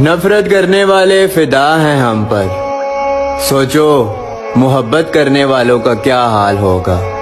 नफरत करने वाले फिदा हैं हम पर। सोचो, मोहब्बत करने वालों का क्या हाल होगा?